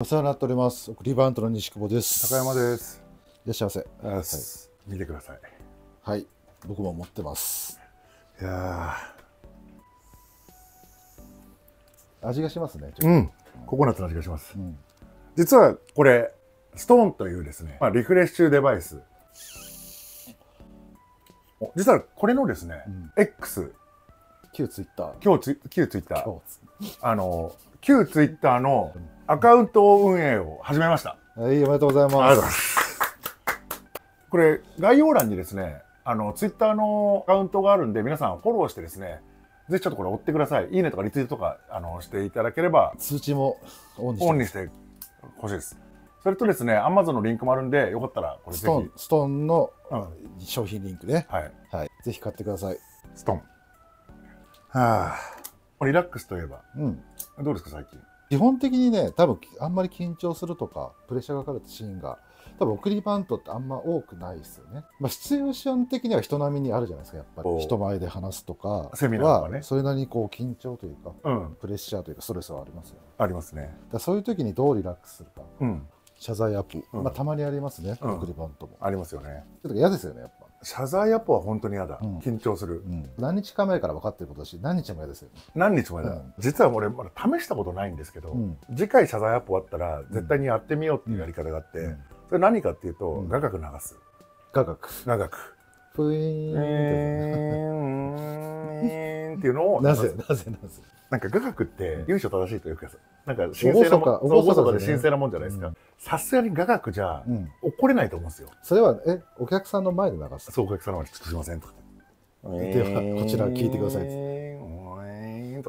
お世話になっております。送りバントの西久保です。高山です。いらっしゃいませ。あ見てください。はい。僕も持ってます。いや味がしますね。うん、ココナッツの味がします。とうん。実はこれ、ストーンというですね、まあ、リフレッシュデバイス。お実はこれのですね、うん X、旧ツイッター。旧ツイッター、今あの、旧ツイッターのアカウント運営を始めました。日。はい、おめでとうございます。ありがとうございます。これ、概要欄にですね、あの、ツイッターのアカウントがあるんで、皆さんフォローしてですね、ぜひちょっとこれ追ってください。いいねとかリツイートとか、あの、していただければ、通知もオンにしてオンにしてほしいです。それとですね、Amazon のリンクもあるんで、よかったら、これぜひストーン、、ストーンのうん商品リンクね。はい、はい。ぜひ買ってください。ストーン。はあ、リラックスといえば、うん。どうですか、最近？基本的にね、多分あんまり緊張するとか、プレッシャーがかかるシーンが、多分送りバントってあんま多くないですよね。まあ、シチュエーション的には人並みにあるじゃないですか、やっぱおり。人前で話すとかセミナーとかねは、それなりにこう緊張というか、うん、プレッシャーというか、ストレスはありますよね。ありますね。だそういう時にどうリラックスするか。うん、謝罪アップ。うんまあ、たまにありますね、うん送りバントも。ありますよね。ちょっと嫌ですよね、やっぱ。謝罪アップは本当に嫌だ。うん緊張する。うん、何日か前から分かってることだし、何日も嫌ですよね。何日も嫌だ。うん実は俺、まだ試したことないんですけど、うん次回謝罪アップ終わったら、絶対にやってみようっていうやり方があって、うんそれ何かっていうと、うん雅楽流す。雅楽。雅楽。ふい。ーんっていうのを、なぜ、なぜ、なぜ？なんか雅楽ってうん由緒正しいというかさ、なんか神聖なもん、厳かで神聖なもんじゃないですかうん。さすがに雅楽じゃうん。怒れないと思うんですよ。それは、え、お客さんの前で流す？そうお客様にすいませんとか。ではこちら聞いてください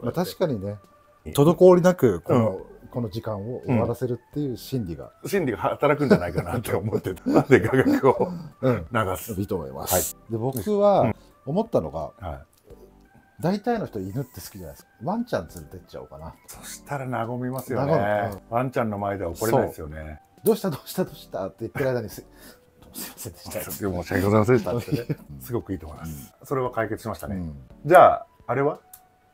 まあ、確かかにね、滞りなくこの、うこの時間を終わらせるっていう心理が、に心理が働くんじゃないかなって思ってた。なんで雅楽をうん、流す。いいと思います。はいで、僕うはん思ったのが、はい。大体の人犬って好きじゃないですか。ワンちゃん連れてっちゃおうかな。そしたら和みますよ和ねむ。ワンちゃんの前では怒れないですよね。どうしたどうしたどうしたって言ってる間にす、すいませんでした。申し訳ございませんでしたってね。すごくいいと思います。それは解決しましたね。うん、じゃあ、あれは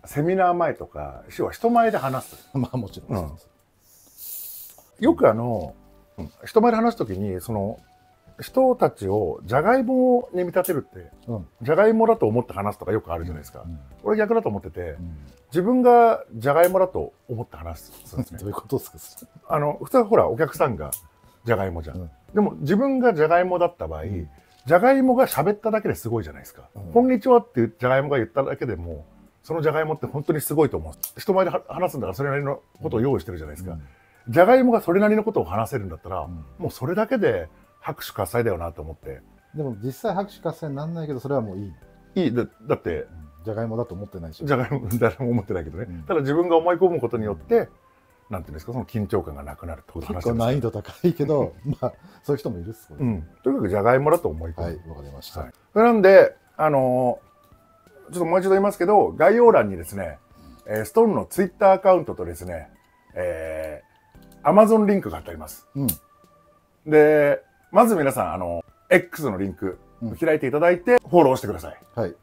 セミナー前とか、要は人前で話す。まあもちろん、うんよくあの、人前で話すときに、その、人たちをじゃがいもに見立てるって、うんじゃがいもだと思って話すとかよくあるじゃないですか。うん俺逆だと思っててう、ん自分がじゃがいもだと思って話すんですねどう。いうことですか？あの、普通はほら、お客さんがじゃがいもじゃん。うんでも自分がじゃがいもだった場合、んじゃがいもが喋っただけですごいじゃないですか。うんこんにちはってじゃがいもが言っただけでも、そのじゃがいもって本当にすごいと思う。人前では話すんだからそれなりのことを用意してるじゃないですか。じゃがいもがそれなりのことを話せるんだったら、うんもうそれだけで拍手喝采だよなと思って。でも実際拍手喝采にならないけどそれはもういい、いい、だだって、うん。じゃがいもだと思ってないし。じゃがいも、誰も思ってないけどね。うん。ただ自分が思い込むことによって、なんていうんですか、その緊張感がなくなるってこと結構難易度高いけど まあそういう人もいるっす。ねうん。とにかくじゃがいもだと思い込む。はいわかりました、はい。なんで、あのーちょっともう一度言いますけど、概要欄にですね、えーストーンのツイッターアカウントとですね、えー、Amazon リンクが貼ってあります。うん。で、まず皆さん、あの、X のリンクうん開いていただいて、フォローしてください。はい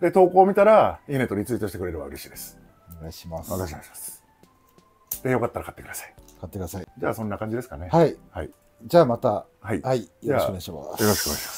で、投稿を見たら、いいねとリツイートしてくれれば嬉しいです。お願いしますお願いします。で、よかったら買ってください。買ってくださいじゃあ、そんな感じですかね。はいはい。じゃあまたはい。はいよろしくお願いしますよろしくお願いします。